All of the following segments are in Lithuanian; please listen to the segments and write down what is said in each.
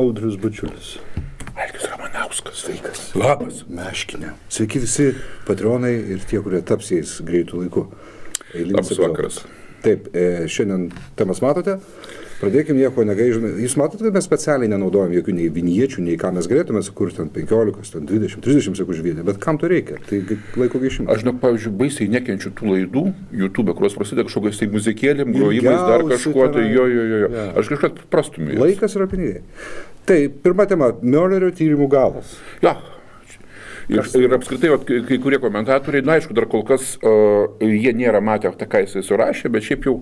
Audrius Bučiulis. Algis Ramanauskas. Sveikas. Labas. Meškinė. Sveiki visi patronai ir tie, kurie taps jais greitų laikų. Eilinis Labas epizodas. vakaras. Taip, e, šiandien temas matote. Pradėkime nieko negaižome. Jūs matote, kad mes specialiai nenaudojam jokių nei viniečių, nei ką mes galėtume sukurti ten 15, ten 20, 30 sekundžių video, bet kam to reikia? Tai laiko gaišimas. Aš, žinok, pavyzdžiui, baisiai nekenčiu tų laidų YouTube, kurios prasideda kažkokiais tai muzikėlėm, grojimais, dar kažkuo, tai jo, jo, jo. jo. Jo. Aš kažkaip prastumiu. Laikas yra pinigai. Tai pirma tema - Möllerio tyrimų galas. Ja. Ir, ir apskritai, vat, kai kurie komentatoriai, na aišku, dar kol kas uh, jie nėra matę, tą ką jisai surašė, bet šiaip jau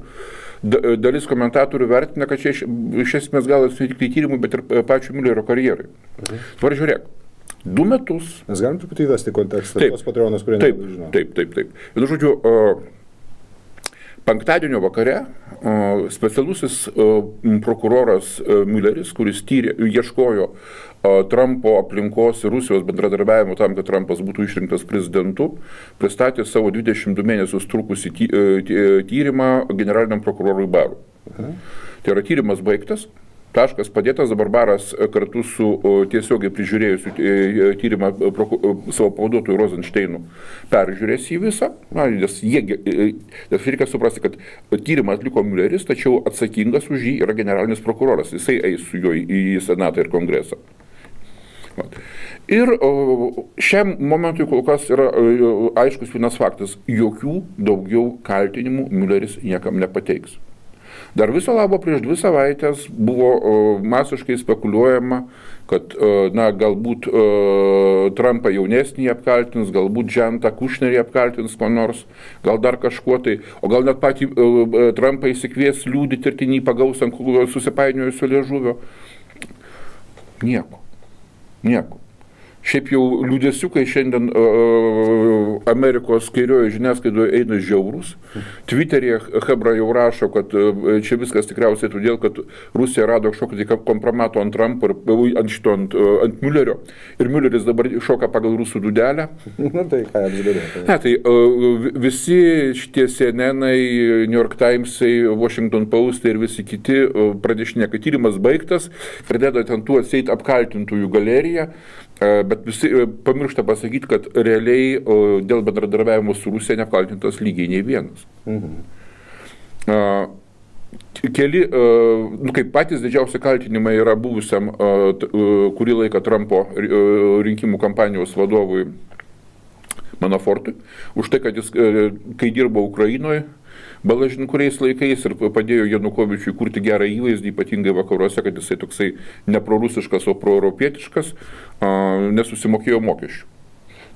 da, dalis komentatorių vertina, kad čia iš, iš esmės gal ne tik tai tyrimui, bet ir e, pačiu Müllerio karjerai. Dabar žiūrėk, du metus Mes galim truputį įvesti kontekstą. Taip. Patronus, kurie Taip, taip, taip, taip. Ir žodžiu, o, penktadienio vakare specialusis prokuroras o, Mülleris, kuris tyrė, ieškojo Trumpo aplinkos ir Rusijos bendradarbiavimo tam, kad Trumpas būtų išrinktas prezidentu, pristatė savo 22 mėnesius trukusį e, e, tyrimą generaliniam prokurorui Barui. Tai yra tyrimas baigtas, taškas padėtas, dabar baras e, kartu su tiesiogiai prižiūrėjusiu e, e, tyrimą savo pavaduotoju Rosensteinu peržiūrės jį visą, na, nes, jie, nes reikia suprasti, kad tyrimą atliko Mülleris, tačiau atsakingas už jį yra generalinis prokuroras, jisai eis su juo į senatą ir kongresą. Ir šiam momentui kol kas yra aiškus vienas faktas, jokių daugiau kaltinimų Mülleris niekam nepateiks. Dar viso labo prieš dvi savaitės buvo masiškai spekuliuojama, kad na, galbūt Trumpą jaunesnį apkaltins, galbūt Džentą Kušnerį apkaltins ko nors, gal dar kažkuo tai, o gal net patį Trumpą įsikvies liūdį ir tinį pagaus ant susipainiojusio liežuvio. Nieko. Nieko. Šiaip jau liūdėsiukai šiandien uh, Amerikos kairiojo žiniasklaidoje eina žiaurus. Twitter'e Hebra jau rašo, kad uh, čia viskas tikriausiai todėl, kad Rusija rado kažkokį tai kompromato ant Trumpo ir ant šito, ant, uh, ant Müllerio. Ir Mülleris dabar šoka pagal rusų dudelę. Na tai ką daryti? Ne, tai uh, vi- visi šitie CNN-ai, New York Times'ai, Washington Post'ai ir visi kiti uh, pranešinė, kad tyrimas baigtas, pradeda ten tų atseit apkaltintųjų galeriją, uh, bet visi uh, pamiršta pasakyti, kad realiai dėl bendradarbiavimo su Rusija neapkaltintas lygiai nei vienas. Uh, Keli, uh, nu, kaip patys didžiausi kaltinimai yra buvusiam uh, kurį laiką Trumpo rinkimų kampanijos vadovui Manafortui, už tai, kad jis, e, kai dirbo Ukrainoje, balažin kuriais laikais ir padėjo Janukovičiui kurti gerą įvaizdį, ypatingai vakaruose, kad jisai toksai neprorusiškas, o proeuropietiškas, nesusimokėjo mokesčių.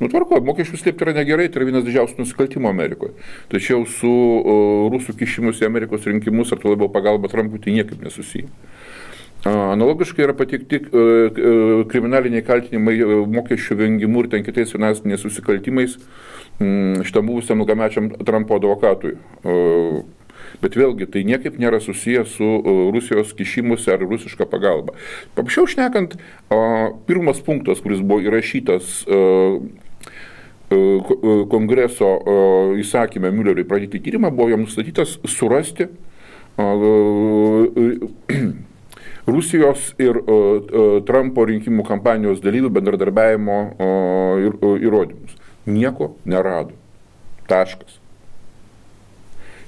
Nu, tvarko, mokesčių slėpti yra negerai, tai yra vienas didžiausių nusikaltimų Amerikoje. Tačiau su o, rusų kišimus į Amerikos rinkimus ar to labiau pagalba Trumpui tai niekaip nesusiję. Analogiškai yra patikti e, e, kriminaliniai kaltinimai e, mokesčių vengimu ir ten kitais finansiniais susikaltimais mm, šitam buvusiam ilgamečiam Trumpo advokatui. Bet vėlgi tai niekaip nėra susijęs su Rusijos kišimusi ar rusiška pagalba. Paprasčiau šnekant, pirmas punktas, kuris buvo įrašytas ko- kongreso įsakymę Mülleriui pradėti tyrimą, buvo jam nustatytas surasti Rusijos ir Trumpo rinkimų kampanijos dalyvių bendradarbiavimo įrodymus. Nieko nerado. Taškas.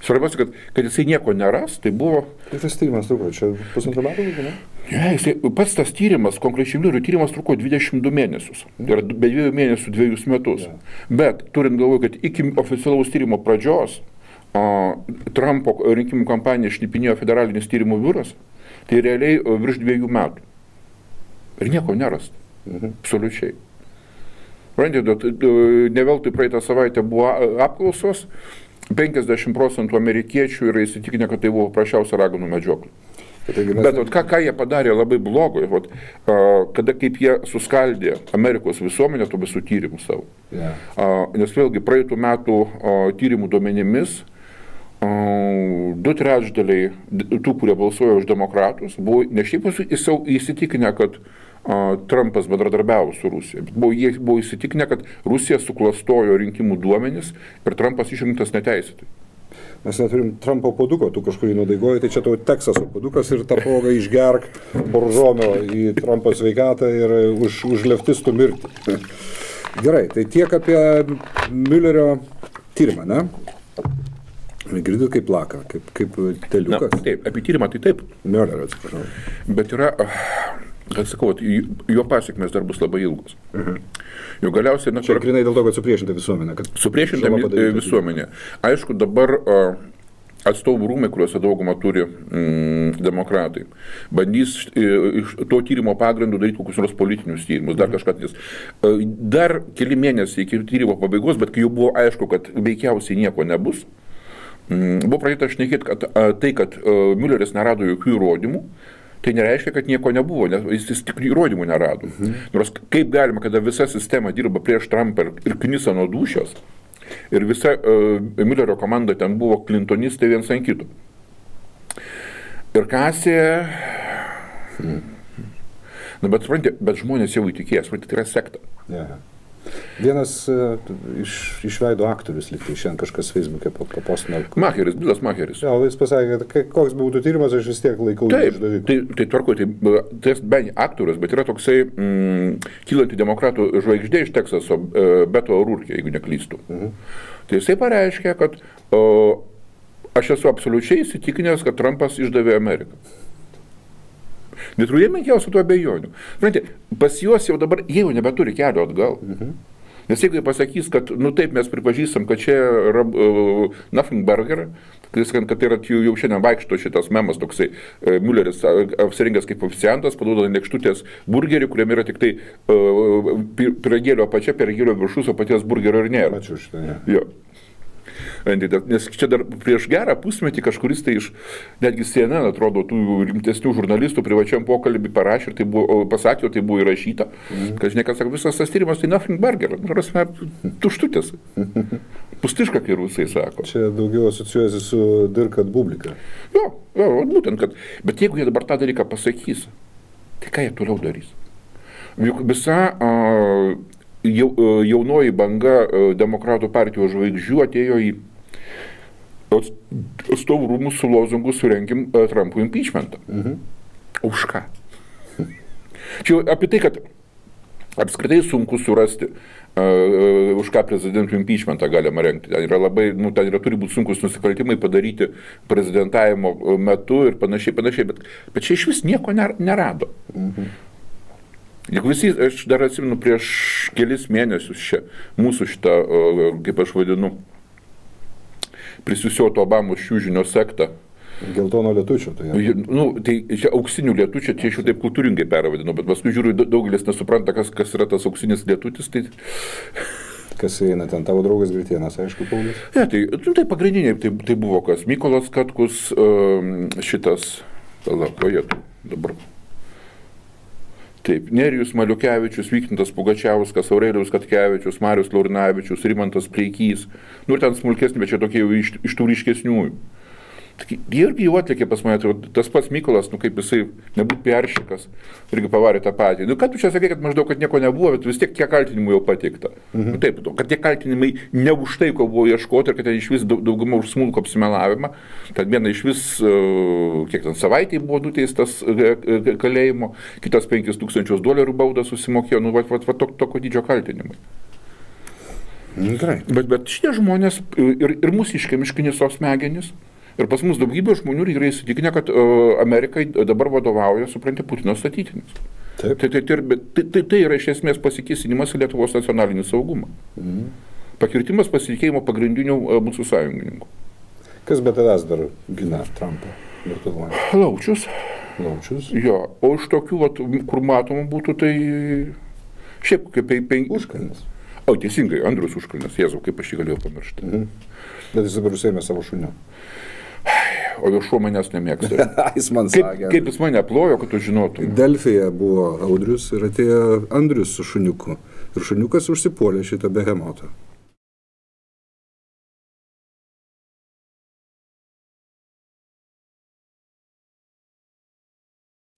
Svarbiausia, kad, kad jisai nieko neras, tai buvo Tai tas tyrimas truko, čia pusantrų metų, ne? Ne, jisai, pats tas tyrimas, konkrečiai Liurių tyrimas truko 22 mėnesius. Tai yra be dviejų mėnesių dviejus metus. Jo. Bet turint galvoje, kad iki oficialaus tyrimo pradžios o, Trumpo rinkimų kampaniją šnipinėjo federalinis tyrimų biuras, tai realiai virš dviejų metų. Ir nieko nerasta. Mhm. Absoliučiai. Randėt, ne veltui praeitą savaitę buvo apklausos, 50 procentų amerikiečių yra įsitikinę, kad tai buvo prašiausia raganų medžioklė. Bet vat, ką, ką jie padarė labai blogo, a, kada kaip jie suskaldė Amerikos visuomenę tų visų tyrimų savo. A, Nes vėlgi praeitų metų tyrimų duomenimis du trečdaliai tų, kurie balsuoja už demokratus, buvo ne šiaip įsitikinę, kad Trumpas bendradarbiavo su Rusija, buvo, jie buvo įsitikinę, kad Rusija suklastojo rinkimų duomenis ir Trumpas išrinktas neteisėtai. Mes neturim Trumpo puduko, tu kažkurį nudaigoji, tai čia tau Teksaso pudukas ir tą progą išgerk boržono į Trumpo sveikatą ir už, už leftistų mirtį. Gerai, tai tiek apie Müllerio tyrimą, ne? Girdit kaip plaka, kaip, kaip teliukas. Na, taip, apie tyrimą tai taip. Müllerio, atsiprašau. Bet yra, kad sakau, jo pasiekmes dar bus labai ilgos. Mhm. Jau galiausiai, na, Čia grinai dėl to, kad supriešinta visuomenė. kad supriešinta visuomenė. Aišku, dabar a, atstovų rūmai, kuriuose daugumą turi mm, demokratai, bandys e, iš to tyrimo pagrindų daryti kokius nors politinius tyrimus, dar kažką tais. A, Dar keli mėnesiai iki tyrimo pabaigos, bet kai jau buvo aišku, kad veikiausiai nieko nebus, mm, buvo pradėta šnekėti, kad a, tai, kad a, Mülleris nerado jokių įrodymų, Tai nereiškia, kad nieko nebuvo, nes jis, jis tik įrodymų nerado. Mhm. Nors kaip galima, kada visa sistema dirba prieš Trumpą ir, ir knisa nuo dušios, ir visa uh, Müllerio komanda ten buvo klintonistai viens ant kito. Ir kasė. Na, bet suprantate, bet žmonės jau įtikės, suprantate, tai yra sekta. Ja. Vienas uh, iš, išleido aktorius, liktai šiandien kažkas Facebook'e papostino. Macheris, Bilas Macheris. Ja, o jis pasakė, kad koks būtų tyrimas, aš vis tiek laikau Taip, išdaviku. tai, tai tvarko, tai b- tas bent aktorius, bet yra toksai mm, kylanti demokratų žvaigždė iš Teksaso, e, Beto Rūrkė, jeigu neklystu. Mhm. Tai jisai pareiškė, kad o, aš esu absoliučiai įsitikinęs, kad Trumpas išdavė Ameriką. Neturėjai menkiausių tų abejonių. Suprantate, pas juos jau dabar jie jau nebeturi kelio atgal. Mhm. Nes jeigu jie pasakys, kad, nu taip, mes pripažįstam, kad čia yra uh, nothing burger, tai sakant, kad tai yra jau, jau šiandien vaikšto šitas memas toksai, uh, Mülleris apsirengęs kaip oficiantas, paduoda lėkštutės burgerį, kuriame yra tik tai uh, piragėlio apačia, piragėlio viršus, o paties burgerio ir nėra. Ačiū. Jo. Nes čia dar prieš gerą pusmetį kažkuris tai iš, netgi CNN atrodo, tų rimtesnių žurnalistų privačiam pokalbį parašė tai buvo, pasakė, tai buvo įrašyta, mm. kad žinai, kas sako, visas tas tyrimas tai nothing burger, nu, prasme, tuštutės. Pustiška, kai rusai sako. Čia daugiau asocijuojasi su Dirkat Publika. Jo, jo, būtent, kad, bet jeigu jie dabar tą dalyką pasakys, tai ką jie toliau darys? Juk visa a, jau, a, jaunoji banga a, demokratų partijos žvaigždžių atėjo į atstovų rūmus su lozungu surenkim a, Trumpų impeachmentą. Mhm. Už ką? Čia apie tai, kad apskritai sunku surasti, uh, už ką prezidentų impeachmentą galima rengti. Ten yra labai, nu, ten yra turi būti sunkus nusikaltimai padaryti prezidentavimo metu ir panašiai, panašiai, bet, bet čia iš vis nieko ner, nerado. Mhm. Juk visi, aš dar atsimenu prieš kelis mėnesius čia, mūsų šitą, uh, kaip aš vadinu, prisiusioto Obamos šiūžinio sektą, Geltono lietučio. Tai jie- Nu, tai čia auksinių lietučių, čia aš jau taip kultūringai pervadinu, bet paskui žiūriu, da- daugelis nesupranta, kas, kas yra tas auksinis lietutis. Tai, kas eina ten, tavo draugas Gritienas, aišku, Paulius. ne, tai, nu, tai pagrindiniai, tai, tai buvo kas, Mykolas Katkus, um, šitas, pala, ko jie dabar. Taip, Nerijus Maliukevičius, Vykintas Pugačiauskas, Aurelijus Katkevičius, Marius Laurinavičius, Rimantas Pleikys, nu ir ten smulkesni, bet čia tokie jau iš, iš tų ryškesniųjų. Irgi jau atlikė pas mane, tai tas pats Mykolas, nu kaip jisai, nebūt peršikas, irgi pavarė tą patį. Nu ką tu čia sakai, kad maždaug, kad nieko nebuvo, bet vis tiek tiek kaltinimų jau pateikta. Mhm. Nu, taip, nu, kad tie kaltinimai ne už tai, ko buvo ieškoti ir kad ten iš vis daug, dauguma už smulkų apsimelavimą. Tad viena iš vis, uh, kiek ten savaitėje buvo nuteistas uh, uh, kalėjimo, kitas 5000 dolerių baudą susimokėjo, nu va, va, va tokio to, dydžio kaltinimai. Nu, Gerai. Bet, bet šitie žmonės ir, ir mūsiškai miškiniso smegenys. Ir pas mus daugybė žmonių yra įsitikinę, kad uh, Amerikai dabar vadovauja, supranti, Putino statytinis. Taip. Tai, tai, tai, tai, tai, tai yra iš esmės pasikėsinimas į Lietuvos nacionalinį saugumą. Mhm. Pakirtimas pasitikėjimo pagrindinių uh, mūsų sąjungininkų. Kas be tavęs dar gina Trumpą Lietuvoje? Laučius, Laučius. jo, o iš tokių, vat, kur matoma būtų, tai šiaip kaip penki. Užkalnis. O teisingai, Andrius Užkalnis, Jėzau, kaip aš jį galėjau pamiršti. Mhm. Bet jis dabar užsėmė savo šuniu. O viešuo manęs nemėgsta. jis man Kaip, sakė. kaip jis mane plojo, kad tu žinotum. Delfija buvo Audrius ir atėjo Andrius su šuniuku. Ir šuniukas užsipuolė šitą behemotą.